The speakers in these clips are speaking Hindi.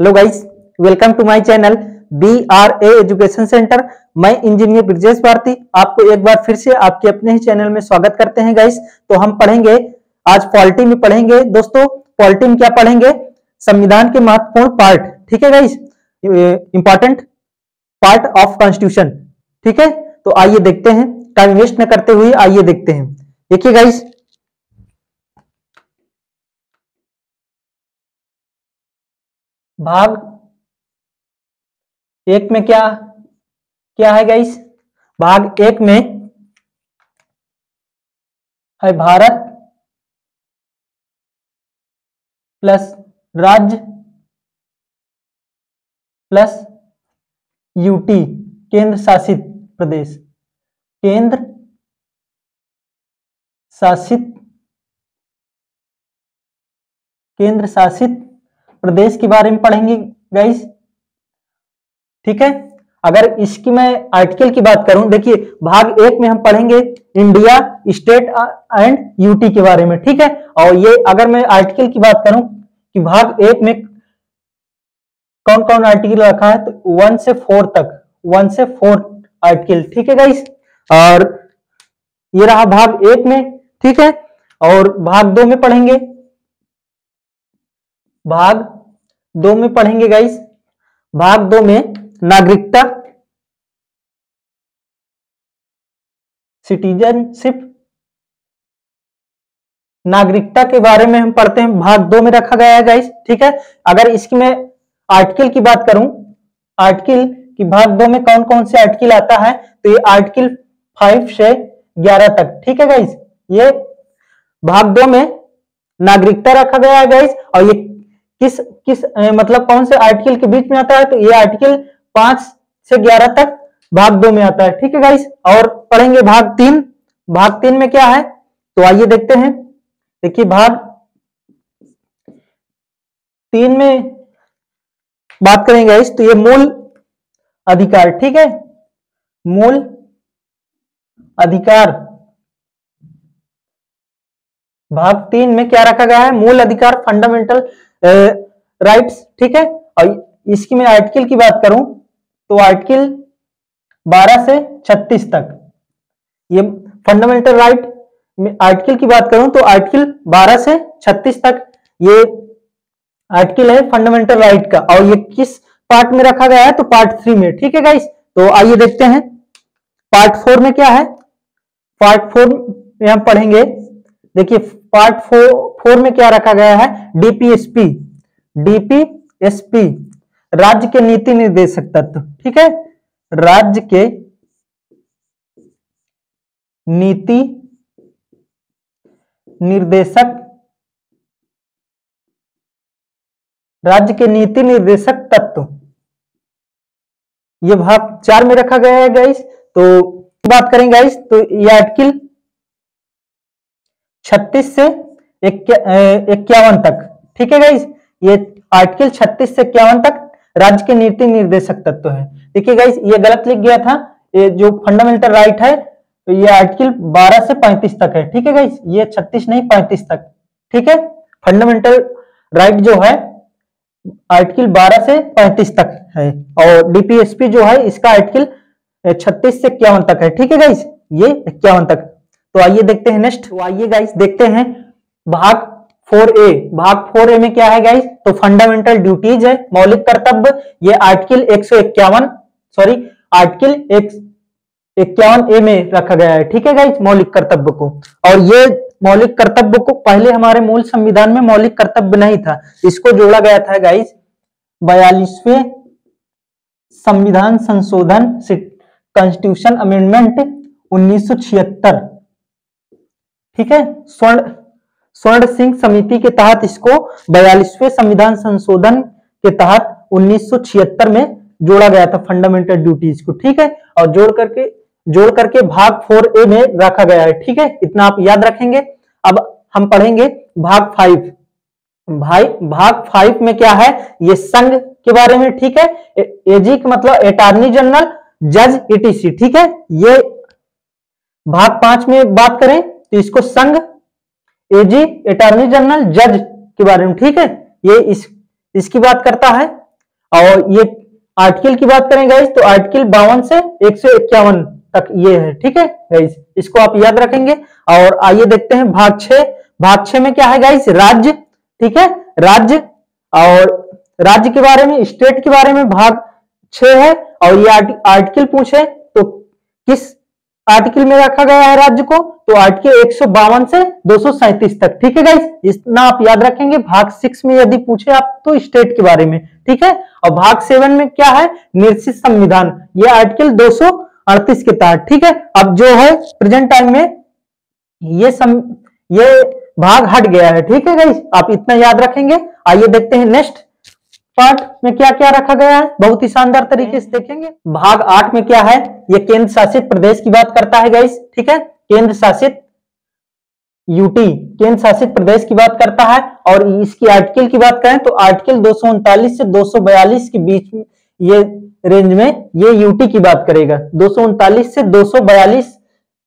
Hello guys welcome to my channel B R A education centre मैं इंजीनियर ब्रजेश भारती, आपको एक बार फिर से आपके अपने ही चैनल में स्वागत करते हैं गाइस तो हम पढ़ेंगे, आज पॉलिटी में पढ़ेंगे। दोस्तों पॉलिटी में क्या पढ़ेंगे? संविधान के महत्वपूर्ण पार्ट ठीक है guys important part of constitution ठीक है? तो आइए देखते हैं टाइम वेस्ट न करते हुए आइए देखते हैं। देखिए गाइस भाग एक में क्या क्या है गाइस भाग एक में है भारत प्लस राज्य प्लस यूटी केंद्र शासित प्रदेश। केंद्र शासित केंद्र शासित प्रदेश के बारे में पढ़ेंगे गाइस ठीक है? अगर इसकी मैं आर्टिकल की बात करूँ, देखिए, भाग एक में हम पढ़ेंगे इंडिया स्टेट एंड यूटी के बारे में, ठीक है? और ये अगर मैं आर्टिकल की बात करूँ कि भाग एक में कौन कौन आर्टिकल रखा है तो वन से फोर तक वन से फोर आर्टिकल ठीक है गाइस और ये रहा भाग एक में, ठीक है? और भाग दो में पढ़ेंगे। भाग दो में पढ़ेंगे गाइस भाग दो में नागरिकता। सिटीजनशिप नागरिकता के बारे में हम पढ़ते हैं। भाग दो में रखा गया है गाइस ठीक है? अगर इसकी मैं आर्टिकल की बात करूँ आर्टिकल की भाग दो में कौन कौन से आर्टिकल आता है तो ये आर्टिकल फाइव से ग्यारह तक, ठीक है गाइस ये भाग दो में नागरिकता रखा गया है गाइस और ये किस किस मतलब कौन से आर्टिकल के बीच में आता है? तो ये आर्टिकल पाँच से ग्यारह तक भाग दो में आता है। ठीक है गाइस और पढ़ेंगे भाग तीन। भाग तीन में क्या है? तो आइए देखते हैं। देखिए भाग तीन में बात करेंगे गाइस तो ये मूल अधिकार। ठीक है? मूल अधिकार। भाग तीन में क्या रखा गया है? मूल अधिकार फंडामेंटल राइट्स ठीक है? और इसकी मैं आर्टिकल की बात करूँ तो आर्टिकल 12 से 36 तक। ये फंडामेंटल राइट आर्टिकल की बात करूँ तो आर्टिकल 12 से 36 तक ये आर्टिकल है फंडामेंटल राइट का। और ये किस पार्ट में रखा गया है? तो पार्ट थ्री में, ठीक है गाइस तो आइए देखते हैं। पार्ट फोर में क्या है? पार्ट फोर में हम पढ़ेंगे। देखिए पार्ट फोर फोर में क्या रखा गया है? डीपीएसपी डीपीएसपी राज्य के नीति निर्देशक तत्व, ठीक है? राज्य के नीति निर्देशक, राज्य के नीति निर्देशक तत्व। ये भाग चार में रखा गया है गाइस तो बात करें गाइस तो ये आर्टिकल 36 से इक्यावन तक। ठीक है गाइस ये आर्टिकल 36 से इक्यावन तक राज्य के नीति निर्देशक तत्व है। देखिए गाइस ये गलत लिख गया था। ये जो फंडामेंटल राइट है तो ये आर्टिकल 12 से 35 तक है। ठीक है गाइस ये 36 नहीं 35 तक। ठीक है? फंडामेंटल राइट जो है आर्टिकल 12 से 35 तक है। और डीपीएसपी जो है, इसका आर्टिकल 36 से इक्यावन तक है। ठीक है गाइस ये इक्यावन तक। तो आइए देखते हैं नेक्स्ट तो आइए गाइस देखते हैं। भाग फोर ए भाग फोर ए में क्या है गाइस तो फंडामेंटल ड्यूटीज़ है, मौलिक कर्तव्य। ये आर्टिकल एक सौ इक्यावन सॉरी आर्टिकल एक इक्यावन ए में रखा गया है। ठीक है गाइस मौलिक कर्तव्य को। और ये मौलिक कर्तव्य को पहले हमारे मूल संविधान में मौलिक कर्तव्य नहीं था। इसको जोड़ा गया था गाइस बयालीसवें संविधान संशोधन कॉन्स्टिट्यूशन अमेंडमेंट 1976 ठीक है? स्वर्ण स्वर्ण सिंह समिति के तहत इसको बयालीसवें संविधान संशोधन के तहत 1976 में जोड़ा गया था फंडामेंटल ड्यूटीज़ को, ठीक है? और जोड़ करके जोड़ करके भाग फोर ए में रखा गया है, ठीक है? इतना आप याद रखेंगे। अब हम पढ़ेंगे भाग फाइव भाई, भाग फाइव में क्या है? ये संघ के बारे में, ठीक है? एजी का मतलब अटॉर्नी जनरल जज इटीसी ठीक है? ये भाग पाँच में बात करें। तो इसको संघ एजी अटॉर्नी जनरल जज के बारे में, ठीक है? ये इस, इसकी बात करता है और ये आर्टिकल की बात करें गाइज़ तो आर्टिकल बावन से एक सौ इक्यावन तक ये है, ठीक है? गाइज़ इसको आप याद रखेंगे और आइए देखते हैं भाग छ भाग छ में क्या है गाइज़ राज्य, ठीक है? राज्य और राज्य के बारे में स्टेट के बारे में भाग छ है और ये आर्टिकल पूछे तो किस आर्टिकल में रखा गया है राज्य को तो आर्टिकल एक सौ बावन से दो तक ठीक है गाइस इतना आप याद रखेंगे भाग सिक्स में यदि पूछे आप तो स्टेट के बारे में ठीक है? और भाग सेवन में क्या है? निर्सित संविधान ये आर्टिकल दो सौ अड़तीस के तहत ठीक है? अब जो है प्रेजेंट टाइम में ये सम, ये भाग हट गया है ठीक है गाइस आप इतना याद रखेंगे आइए देखते हैं नेक्स्ट पार्ट में क्या क्या रखा गया है? बहुत ही शानदार तरीके से देखेंगे। भाग आठ में क्या है? ये केंद्र शासित प्रदेश की बात करता है गाइस ठीक है? केंद्र शासित यूटी केंद्र शासित प्रदेश की बात करता है। और इसकी आर्टिकल की बात करें तो आर्टिकल दो सौ उनतालीस से दो सौ बयालीस के बीच ये रेंज में ये यूटी की बात करेगा। दो सौ उनतालीस से दो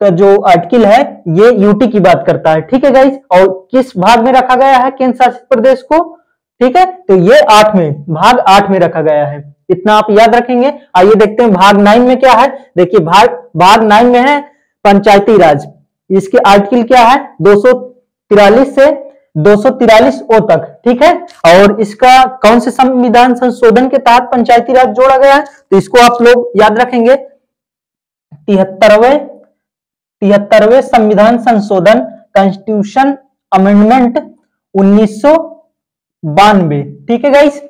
का जो आर्टिकल है ये यूटी की बात करता है। ठीक है गाइस और किस भाग में रखा गया है केंद्र शासित प्रदेश को? ठीक है? तो ये आठ में, भाग आठ में रखा गया है। इतना आप याद रखेंगे। आइए देखते हैं भाग नाइन में क्या है। देखिए, भाग भाग नाइन में है पंचायती राज। इसके आर्टिकल क्या है? दो से दो ओ तक, ठीक है? और इसका कौन से संविधान संशोधन के तहत पंचायती राज जोड़ा गया है? तो इसको आप लोग याद रखेंगे। तिहत्तरवे तिहत्तरवे संविधान संशोधन कॉन्स्टिट्यूशन अमेंडमेंट उन्नीस सौ बानवे। ठीक है गाइस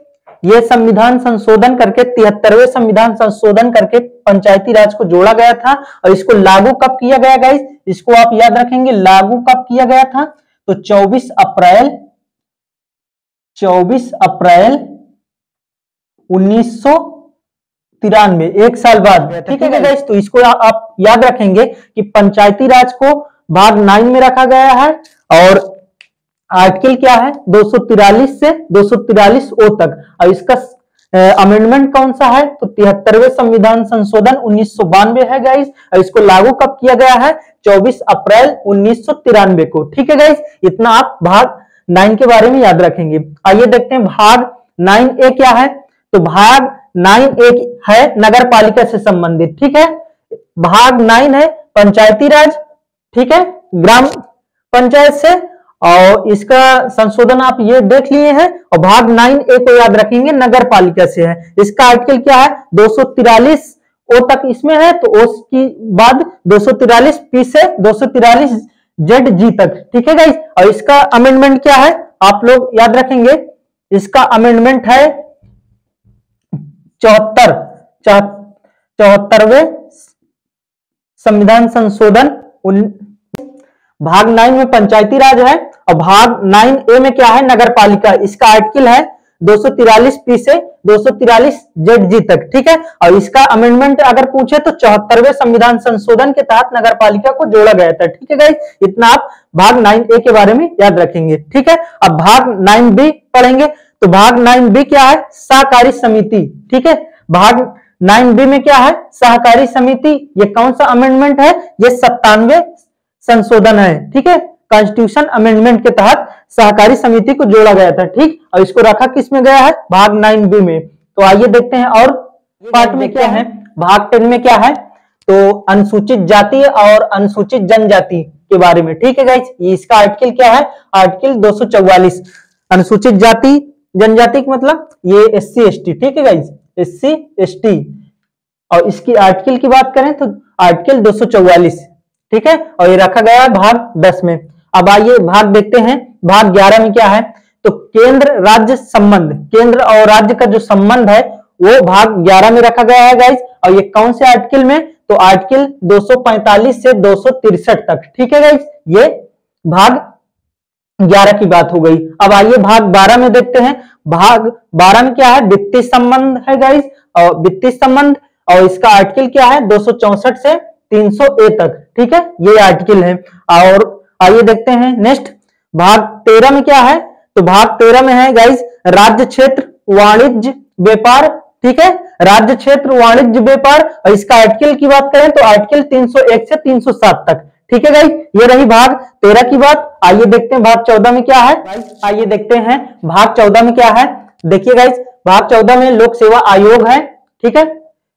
ये संविधान संशोधन करके तिहत्तरवे संविधान संशोधन करके पंचायती राज को जोड़ा गया था और इसको लागू कब किया गया गाइस इसको आप याद रखेंगे लागू कब किया गया था? तो 24 अप्रैल 24 अप्रैल उन्नीस तिरानवे एक साल बाद। ठीक है गाइस तो इसको आ, आप याद रखेंगे कि पंचायती राज को भाग नाइन में रखा गया है और आर्टिकल क्या है? दो से दो ओ तक। और इसका अमेंडमेंट कौन सा है? तो तिहत्तरवे संविधान संशोधन उन्नीस है गाइस और इसको लागू कब किया गया है? 24 अप्रैल उन्नीस सौ तिरानवे को। ठीक है गाइस इतना आप भाग नाइन के बारे में याद रखेंगे। आइए देखते हैं भाग नाइन ए क्या है। तो भाग नाइन ए है नगर पालिका से संबंधित। ठीक है? भाग नाइन है पंचायती राज। ठीक है? ग्राम पंचायत से और इसका संशोधन आप ये देख लिए हैं और भाग नाइन ए को याद रखेंगे नगर पालिका से है। इसका आर्टिकल क्या है? दो ओ तक इसमें है तो उसकी बाद दो पी से दो जेड जी तक। ठीक है गाइस और इसका अमेंडमेंट क्या है? आप लोग याद रखेंगे, इसका अमेंडमेंट है चौहत्तर चौहत्तरवे संविधान संशोधन भाग नाइन में पंचायती राज है। और भाग नाइन ए में क्या है? नगर पालिका इसका आर्टिकल है दो पी से दो जेड जी तक, ठीक है? और इसका अमेंडमेंट अगर पूछे तो चौहत्तरवे संविधान संशोधन के तहत नगर पालिका को जोड़ा गया था, ठीक है इतना आप भाग नाइन ए के बारे में याद रखेंगे, ठीक है? अब भाग नाइन बी पढ़ेंगे तो भाग नाइन बी क्या है? सहकारी समिति, ठीक है? भाग नाइन बी में क्या है? सहकारी समिति, ये कौन सा अमेंडमेंट है? ये सत्तानवे संशोधन है, ठीक है? कॉन्स्टिट्यूशन अमेंडमेंट के तहत सहकारी समिति को जोड़ा गया था ठीक? और इसको रखा किसमें गया है? भाग नाइन बी में। तो आइए देखते हैं और पार्ट में क्या है। भाग टेन में क्या है? तो अनुसूचित जाति और अनुसूचित जनजाति के बारे में ठीक है इसका आर्टिकल क्या है? आर्टिकल 244 अनुसूचित जाति जनजाति का मतलब? ये एस सी एस टी ठीक है guys S C S T और इसकी आर्टिकल की बात करें तो आर्टिकल 244 ठीक है? और ये रखा गया है भाग 10 में। अब आइए भाग देखते हैं। भाग 11 में क्या है? तो केंद्र राज्य संबंध, केंद्र और राज्य का जो संबंध है, वो भाग 11 में रखा गया है गाइज़ और ये कौन से आर्टिकल में? तो आर्टिकल 245 से दो तक, ठीक है गाइज़ ये भाग 11 की बात हो गई। अब आइए भाग 12 में देखते हैं। भाग 12 में क्या है? वित्तीय संबंध है गाइज़ और वित्तीय संबंध और इसका आर्टिकल क्या है? दो से 300 ए तक, ठीक है? ये आर्टिकल है। और आइए देखते हैं नेक्स्ट। भाग तेरह में क्या है? तो भाग तेरह में है गाइज़ राज्य क्षेत्र, वाणिज्य, व्यापार, ठीक है? राज्य क्षेत्र, वाणिज्य, व्यापार, और इसका आर्टिकल की बात करें तो आर्टिकल 301 से 307 तक, ठीक है गाइज़ ये रही भाग तेरह की बात। आइए देखते हैं भाग चौदह में क्या है। आइए देखते हैं भाग चौदह में क्या है। देखिए गाइज़ भाग चौदह में लोक सेवा आयोग है, ठीक है?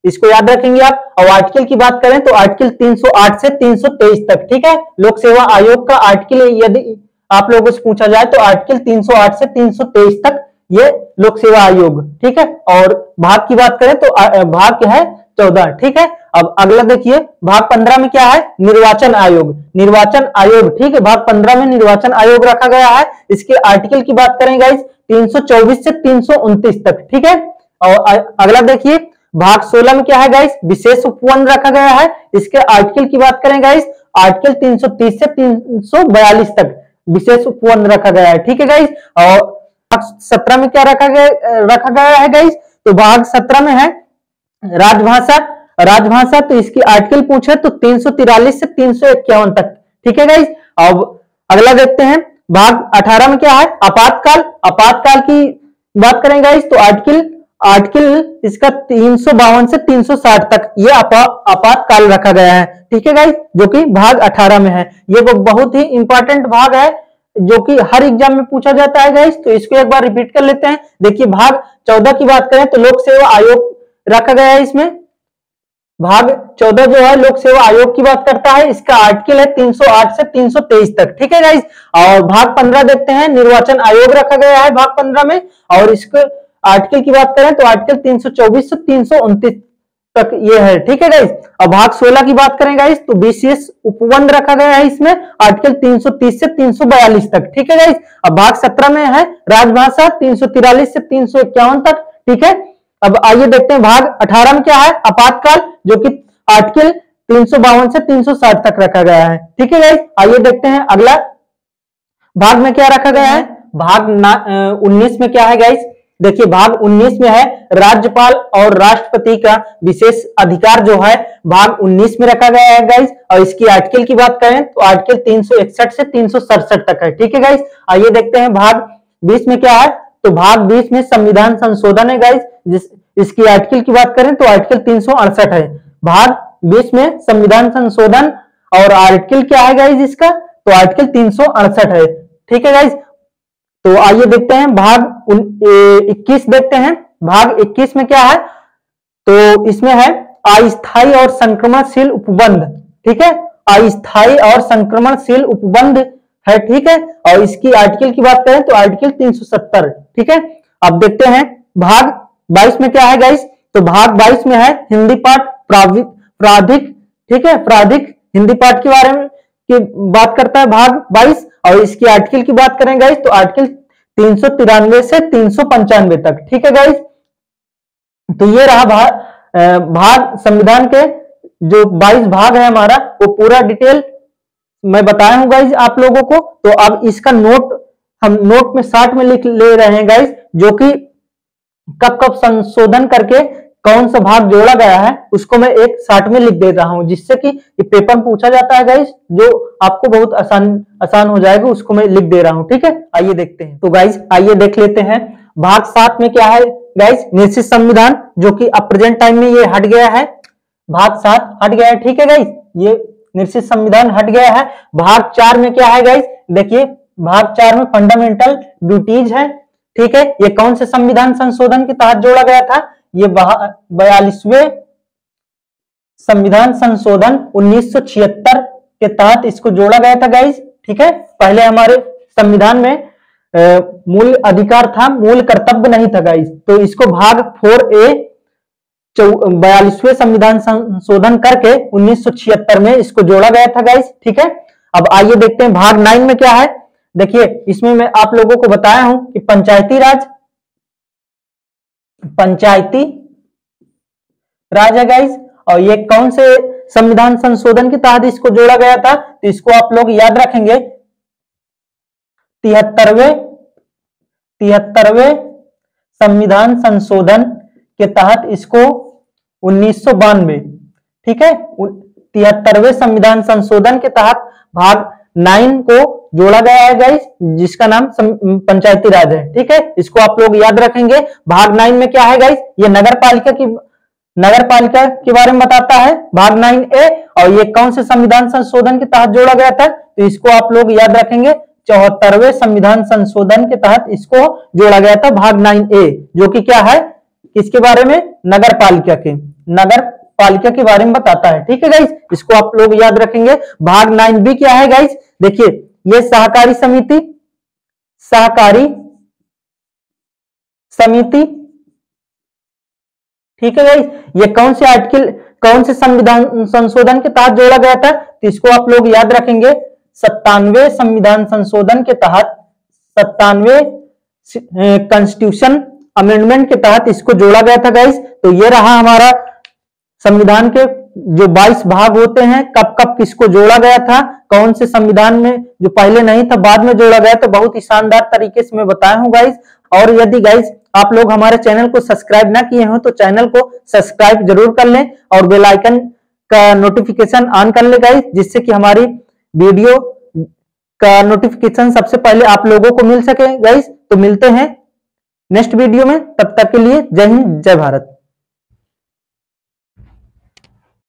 इसको याद रखेंगे आप। और आर्टिकल की बात करें तो आर्टिकल 308 से 323 तक, ठीक है? लोक सेवा आयोग का आर्टिकल यदि आप लोगों से पूछा जाए तो आर्टिकल 308 से 323 तक ये लोक सेवा आयोग, ठीक है? और भाग की बात करें तो भाग क्या है चौदह, ठीक है? अब अगला देखिए, भाग पंद्रह में क्या है? निर्वाचन आयोग। निर्वाचन आयोग, ठीक है? भाग पंद्रह में निर्वाचन आयोग रखा गया है। इसके आर्टिकल की बात करें गाइज़ 324 से 329 तक, ठीक है? और अगला देखिए भाग 16 में क्या है गाइस विशेष उपवन रखा गया है। इसके आर्टिकल की बात करें गाइस आर्टिकल 330 से 342 तक विशेष उपवन रखा गया है। ठीक है गाइस और भाग सत्रह में क्या रखा गया रखा गया है गाइस तो भाग सत्रह में है राजभाषा। राजभाषा तो इसकी आर्टिकल पूछे तो तीन से तीन सौ इक्यावन तक। ठीक है गाइस अब अगला देखते हैं। भाग 18 में क्या है? आपातकाल। आपातकाल की बात करें गाइस तो आर्टिकल आर्टिकल इसका तीन सौ बावन से 360 तक ये आपातकाल रखा गया है। ठीक है गाइस जो कि भाग 18 में है। ये वो बहुत ही इंपॉर्टेंट भाग है, जो कि हर एग्ज़ाम में पूछा जाता है गाइस तो इसको एक बार रिपीट कर लेते हैं। देखिए, भाग चौदह की बात करें तो लोक सेवा आयोग रखा गया है इसमें। भाग चौदह जो है, लोक सेवा आयोग की बात करता है। इसका आर्टिकल है 308 से 323 तक। ठीक है गाइस और भाग पंद्रह देखते हैं। निर्वाचन आयोग रखा गया है भाग पंद्रह में। और इसके आर्टिकल की बात करें तो आर्टिकल 324 से तीन तक ये है, ठीक है गाइस अब भाग 16 की बात करें गाइस तो बीसीएस उपबंध रखा गया है इसमें आर्टिकल 330 से 342 तक, ठीक है गाइस अब भाग 17 में है राजभाषा 343 से तीन सौ इक्यावन तक, ठीक है? अब आइए देखते हैं भाग 18 में क्या है, आपातकाल, जो कि आर्टिकल तीन सौ बावन से 360 तक रखा गया है, ठीक है गाइस आइए देखते हैं अगला भाग में क्या रखा गया है, भाग उन्नीस में क्या है गाइस देखिए, भाग 19 में है, राज्यपाल और राष्ट्रपति का विशेष अधिकार जो है, भाग 19 में रखा गया है गाइस और इसकी आर्टिकल की बात करें तो आर्टिकल 361 से तीन सौ सड़सठ तक है, ठीक है गाइस आइए देखते हैं, भाग 20 में क्या है? तो भाग 20 में संविधान संशोधन है गाइस जिस, इसकी आर्टिकल की बात करें तो आर्टिकल तीन सौ अड़सठ है। भाग 20 में संविधान संशोधन और आर्टिकल क्या है गाइज़ इसका? तो आर्टिकल तीन सौ अड़सठ है, ठीक है गाइज़ तो आइए देखते हैं, भाग इक्कीस देखते हैं। भाग 21 में क्या है? तो इसमें है, अस्थायी और संक्रमणशील उपबंध, ठीक है? अस्थायी और संक्रमणशील उपबंध है, ठीक है? और इसकी आर्टिकल की बात करें तो आर्टिकल 370 ठीक है? अब देखते हैं, भाग 22 में क्या है गाइस तो भाग 22 में है, हिंदी पाठ प्राधिक, ठीक है? प्राधिक हिंदी पाठ के बारे में, की बात करता है भाग 22 और इसकी आर्टिकल की बात करें गाइस तो आर्टिकल तीन सौ तिरानवे से तीन सौ पंचानवे तक, ठीक है गाइस तो ये रहा भाग भाग, संविधान के जो 22 भाग है हमारा, वो पूरा डिटेल मैं बताया हूँ गाइज़ आप लोगों को। तो अब इसका नोट हम नोट में साठ में लिख ले रहे हैं गाइज़ जो कि कब कब संशोधन करके कौन सा भाग जोड़ा गया है, उसको मैं एक साठ में लिख दे रहा हूँ, जिससे कि पेपर पूछा जाता है गाइज़ जो आपको बहुत आसान आसान हो जाएगा, उसको मैं लिख दे रहा हूँ, ठीक है? आइए देखते हैं। तो गाइज़ आइए देख लेते हैं, भाग सात में क्या है? गाइज़ निश्चित संविधान, जो कि अब प्रेजेंट टाइम में ये हट गया है। भाग सात हट गया है, ठीक है गाइज़ ये निश्चित संविधान हट गया है। भाग चार में क्या है गाइज़ देखिए, भाग चार में फंडामेंटल ड्यूटीज़ है, ठीक है? ये कौन से संविधान संशोधन के तहत जोड़ा गया था? ये बयालीसवे संविधान संशोधन 1976 के तहत इसको जोड़ा गया था गाइज़ ठीक है? पहले हमारे संविधान में मूल अधिकार था, मूल कर्तव्य नहीं था गाइज़ तो इसको भाग फोर ए बयालीसवें संविधान संशोधन करके 1976 में इसको जोड़ा गया था गाइज़ ठीक है? अब आइए देखते हैं, भाग नाइन में क्या है? देखिए, इसमें मैं आप लोगों को बताया हूँ कि पंचायती राज पंचायती। राज है गाइज़ और ये कौन से संविधान संशोधन के तहत इसको जोड़ा गया था? तो इसको आप लोग याद रखेंगे। तिहत्तरवे तिहत्तरवे संविधान संशोधन के तहत इसको उन्नीस सौ बानवे, ठीक है? तिहत्तरवे संविधान संशोधन के तहत भाग नाइन को जोड़ा गया है गाइस जिसका नाम पंचायती राज है, ठीक है? इसको आप लोग याद रखेंगे। भाग नाइन में क्या है गाइस ये नगर पालिका की, नगर पालिका के बारे में बताता है। भाग नाइन ए, और ये कौन से संविधान संशोधन के तहत जोड़ा गया था? तो इसको आप लोग याद रखेंगे। चौहत्तरवे संविधान संशोधन के तहत इसको जोड़ा गया था भाग नाइन ए, जो कि क्या है? किसके बारे में? नगर पालिका के। नगर पालिका के बारे में बताता है, ठीक है गाइस इसको आप लोग याद रखेंगे। भाग नाइन बी क्या है गाइस देखिए, ये सहकारी समिति सहकारी समिति, ठीक है गाइस ये कौन से आर्टिकल कौन से संविधान, संशोधन के तहत जोड़ा गया था? तो इसको आप लोग याद रखेंगे। सत्तानवे संविधान संशोधन के तहत, सत्तानवे कॉन्स्टिट्यूशन अमेंडमेंट के तहत इसको जोड़ा गया था गाइस तो ये रहा हमारा संविधान के जो 22 भाग होते हैं, कब कब किसको जोड़ा गया था, कौन से संविधान में जो पहले नहीं था, बाद में जोड़ा गया तो बहुत ही शानदार तरीके से मैं बताया हूँ गाइस और यदि गाइस आप लोग हमारे चैनल को सब्सक्राइब ना किए हो तो चैनल को सब्सक्राइब ज़रूर कर लें और बेल आइकन का नोटिफिकेशन ऑन कर ले गाइस जिससे कि हमारी वीडियो का नोटिफिकेशन सबसे पहले आप लोगों को मिल सके गाइस तो मिलते हैं नेक्स्ट वीडियो में, तब तक के लिए जय हिंद, जय भारत।